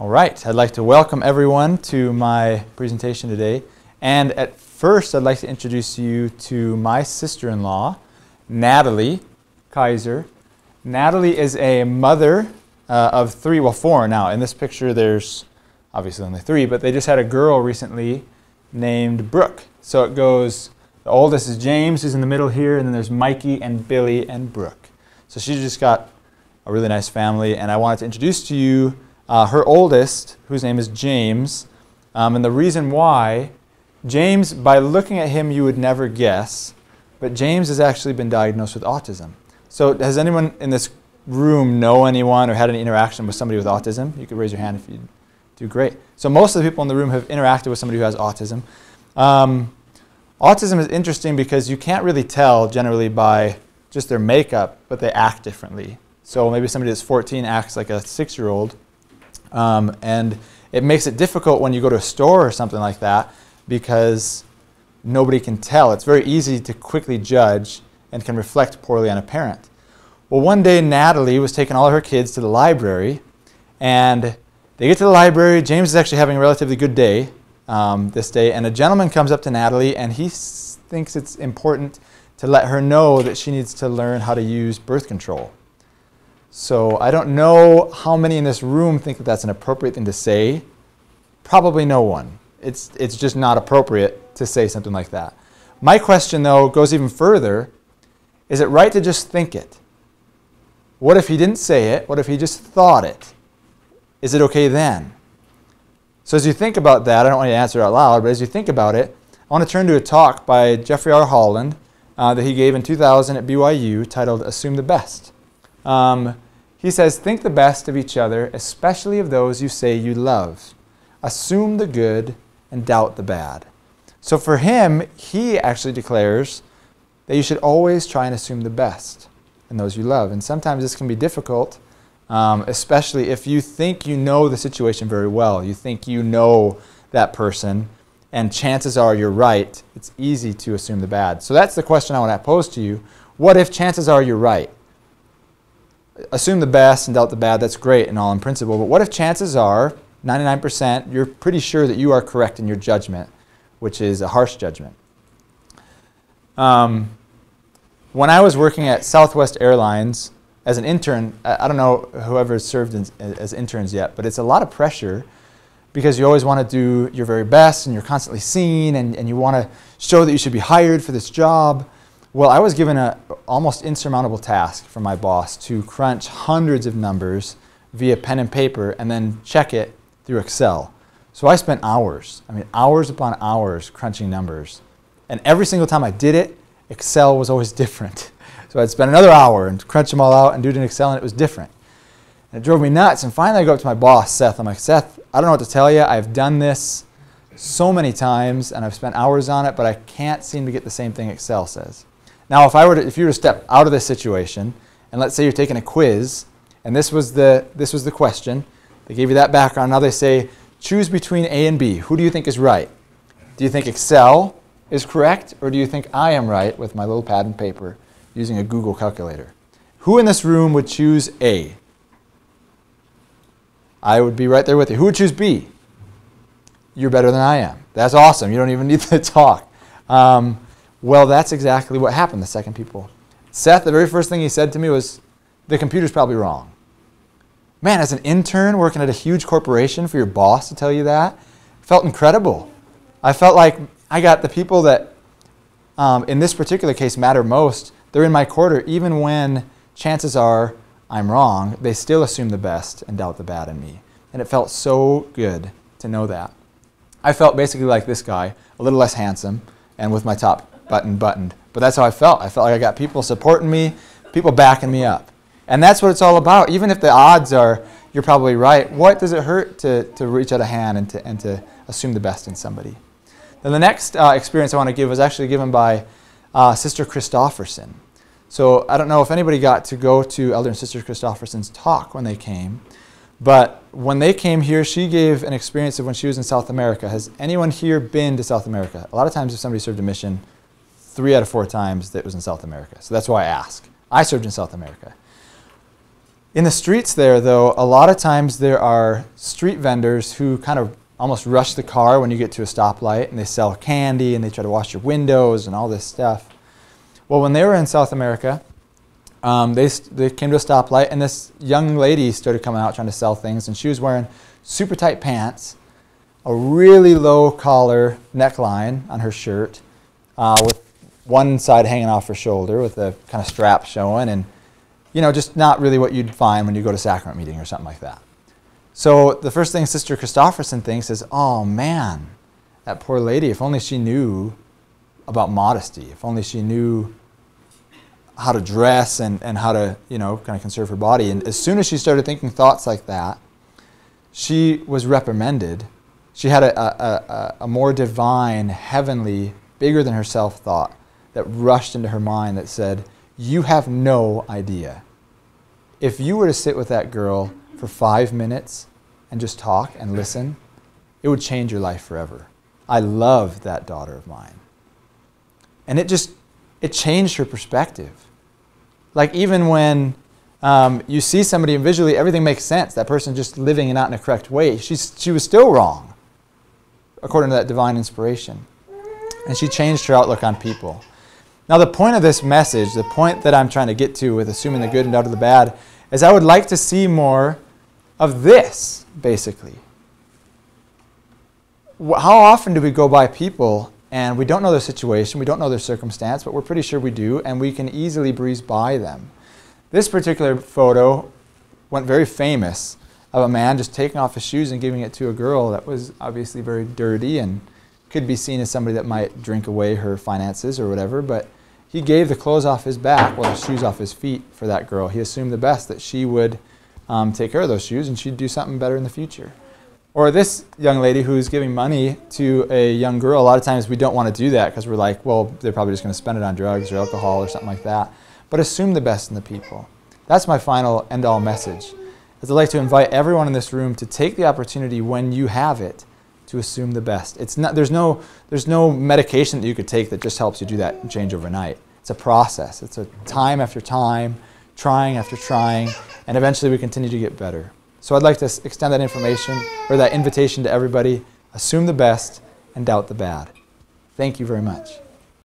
All right, I'd like to welcome everyone to my presentation today. And at first, I'd like to introduce you to my sister-in-law, Natalie Kaiser. Natalie is a mother uh, of three, well, four now. In this picture, there's obviously only three, but they just had a girl recently named Brooke. So it goes, the oldest is James, who's in the middle here, and then there's Mikey and Billy and Brooke. So she just got a really nice family, and I wanted to introduce to you uh, her oldest, whose name is James. Um, and the reason why, James, by looking at him, you would never guess, but James has actually been diagnosed with autism. So has anyone in this room know anyone or had any interaction with somebody with autism? You could raise your hand if you do great. So most of the people in the room have interacted with somebody who has autism. Um, autism is interesting because you can't really tell generally by just their makeup, but they act differently. So maybe somebody that's 14 acts like a six-year-old, um, and it makes it difficult when you go to a store or something like that because nobody can tell. It's very easy to quickly judge and can reflect poorly on a parent. Well, one day Natalie was taking all her kids to the library, and they get to the library. James is actually having a relatively good day um, this day, and a gentleman comes up to Natalie, and he thinks it's important to let her know that she needs to learn how to use birth control. So I don't know how many in this room think that that's an appropriate thing to say. Probably no one. It's, it's just not appropriate to say something like that. My question, though, goes even further. Is it right to just think it? What if he didn't say it? What if he just thought it? Is it okay then? So as you think about that, I don't want you to answer out loud, but as you think about it, I want to turn to a talk by Jeffrey R. Holland uh, that he gave in 2000 at BYU titled Assume the Best. Um, he says, Think the best of each other, especially of those you say you love. Assume the good and doubt the bad. So for him, he actually declares that you should always try and assume the best in those you love. And sometimes this can be difficult, um, especially if you think you know the situation very well. You think you know that person, and chances are you're right. It's easy to assume the bad. So that's the question I want to pose to you. What if chances are you're right? Assume the best and doubt the bad, that's great and all in principle, but what if chances are 99% you're pretty sure that you are correct in your judgment, which is a harsh judgment? Um, when I was working at Southwest Airlines as an intern, I don't know whoever has served in, as interns yet, but it's a lot of pressure because you always want to do your very best and you're constantly seen and, and you want to show that you should be hired for this job. Well, I was given an almost insurmountable task from my boss to crunch hundreds of numbers via pen and paper and then check it through Excel. So I spent hours, I mean hours upon hours crunching numbers. And every single time I did it, Excel was always different. So I'd spend another hour and crunch them all out and do it in Excel and it was different. And it drove me nuts. And finally I go up to my boss, Seth. I'm like, Seth, I don't know what to tell you. I've done this so many times and I've spent hours on it, but I can't seem to get the same thing Excel says. Now, if I were to, if you were to step out of this situation, and let's say you're taking a quiz, and this was the this was the question, they gave you that background. Now they say choose between A and B. Who do you think is right? Do you think Excel is correct, or do you think I am right with my little pad and paper using a Google calculator? Who in this room would choose A? I would be right there with you. Who would choose B? You're better than I am. That's awesome. You don't even need to talk. Um, well, that's exactly what happened the second people. Seth, the very first thing he said to me was, the computer's probably wrong. Man, as an intern working at a huge corporation for your boss to tell you that, felt incredible. I felt like I got the people that, um, in this particular case, matter most. They're in my quarter, even when chances are I'm wrong, they still assume the best and doubt the bad in me. And it felt so good to know that. I felt basically like this guy, a little less handsome, and with my top button buttoned. But that's how I felt. I felt like I got people supporting me, people backing me up. And that's what it's all about. Even if the odds are you're probably right, what does it hurt to, to reach out a hand and to, and to assume the best in somebody? Then the next uh, experience I want to give was actually given by uh, Sister Christofferson. So I don't know if anybody got to go to Elder and Sister Christofferson's talk when they came, but when they came here, she gave an experience of when she was in South America. Has anyone here been to South America? A lot of times if somebody served a mission, three out of four times that was in South America. So that's why I ask. I served in South America. In the streets there, though, a lot of times there are street vendors who kind of almost rush the car when you get to a stoplight and they sell candy and they try to wash your windows and all this stuff. Well, when they were in South America, um, they, they came to a stoplight and this young lady started coming out trying to sell things and she was wearing super tight pants, a really low collar neckline on her shirt uh, with one side hanging off her shoulder with a kind of strap showing and you know just not really what you'd find when you go to sacrament meeting or something like that. So the first thing Sister Christofferson thinks is, oh man, that poor lady, if only she knew about modesty, if only she knew how to dress and, and how to, you know, kind of conserve her body. And as soon as she started thinking thoughts like that, she was reprimanded. She had a, a, a, a more divine, heavenly, bigger than herself thought that rushed into her mind that said, You have no idea. If you were to sit with that girl for five minutes and just talk and listen, it would change your life forever. I love that daughter of mine. And it just, it changed her perspective. Like even when um, you see somebody and visually everything makes sense, that person just living and not in a correct way, she's, she was still wrong, according to that divine inspiration. And she changed her outlook on people. Now, the point of this message, the point that I'm trying to get to with assuming the good and out of the bad, is I would like to see more of this, basically. How often do we go by people and we don't know their situation, we don't know their circumstance, but we're pretty sure we do, and we can easily breeze by them? This particular photo went very famous of a man just taking off his shoes and giving it to a girl that was obviously very dirty and could be seen as somebody that might drink away her finances or whatever, but he gave the clothes off his back, well, the shoes off his feet for that girl. He assumed the best that she would um, take care of those shoes and she'd do something better in the future. Or this young lady who's giving money to a young girl, a lot of times we don't want to do that because we're like, well, they're probably just going to spend it on drugs or alcohol or something like that. But assume the best in the people. That's my final end all message. As I'd like to invite everyone in this room to take the opportunity when you have it to assume the best. It's not, there's, no, there's no medication that you could take that just helps you do that and change overnight. It's a process. It's a time after time, trying after trying, and eventually we continue to get better. So I'd like to extend that information or that invitation to everybody assume the best and doubt the bad. Thank you very much.